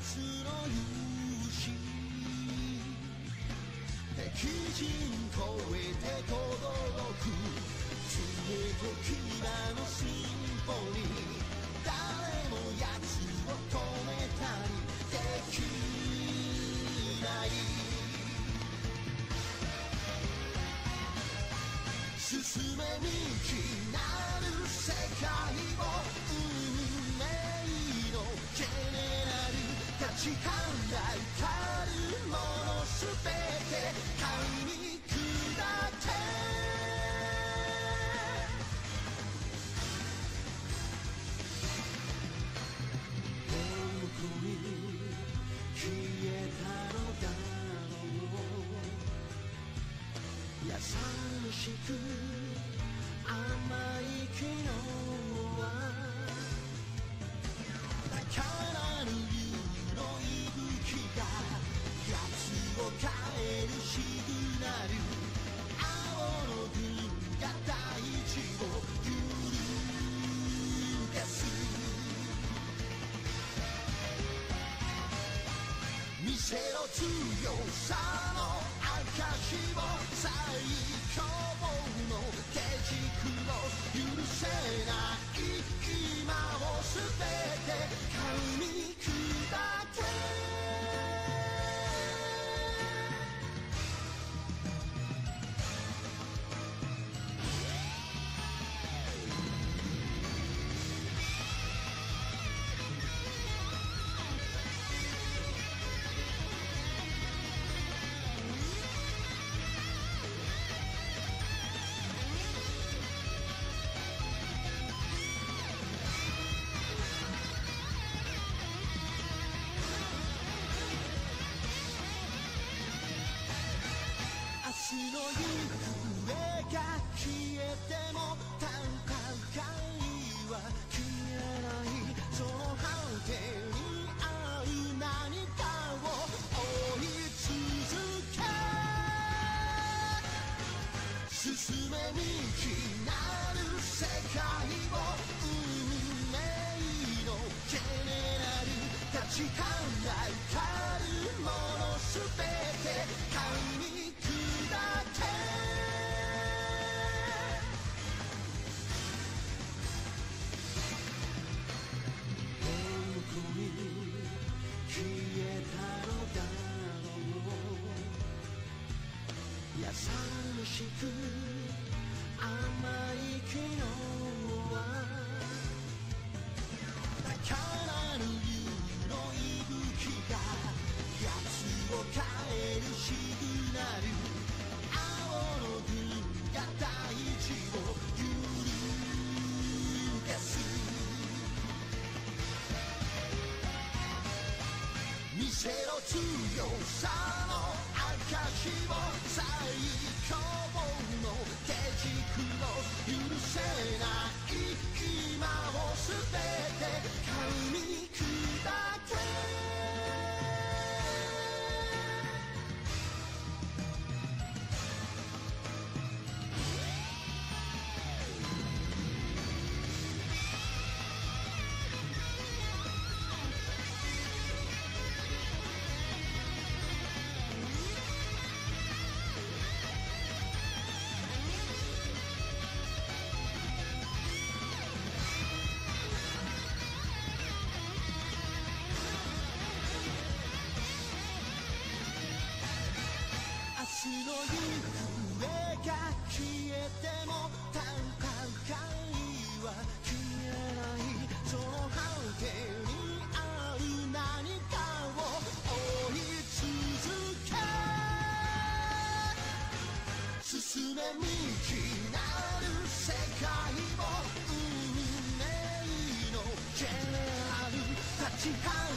月の夕日敵陣越えて届ル立ちはだかるものすべて神に下ってどこに消えたのだろう優しく甘い昨日はからぬ湯の息吹が奴を変えるシグナル青の軍が大地を揺るがす見せろ強さの証を最強の手軸を許せ明日の行方が消えても戦いは消えないその。果てにある何かを追い続け進めにきなる世界を運命のジェネラル立ちしく甘い昨日はからぬ湯の息吹が奴を変えるシグナル青の軍が大地を揺るがす見せろ強さの証を最高の手軸を許せない今を全て神に明日の行方が消えても戦いは消えないその果てにある何かを追い続け進めにきなる世界を運命のジェネラル立ちはだ